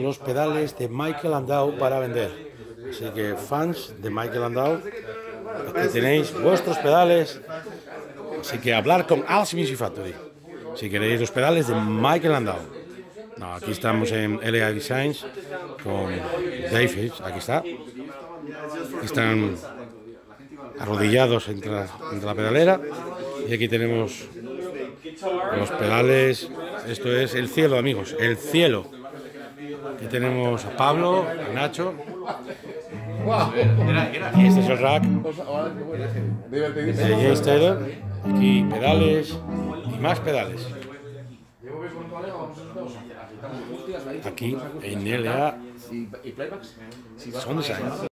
los pedales de Michael Landau para vender. Así que fans de Michael Landau, aquí tenéis vuestros pedales. Así que hablar con Alce Music Factory. Si queréis los pedales de Michael Landau. No, aquí estamos en LA Designs con David, aquí está. Están arrodillados entre la, entre la pedalera. Y aquí tenemos los pedales. Esto es el cielo, amigos, el cielo. Aquí tenemos a Pablo, a Nacho. Este es el rack de James Taylor. Aquí pedales y más pedales. Aquí en LA Sound Design.